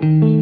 Mm-hmm.